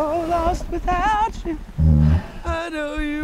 so lost without you. I know you